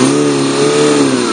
Música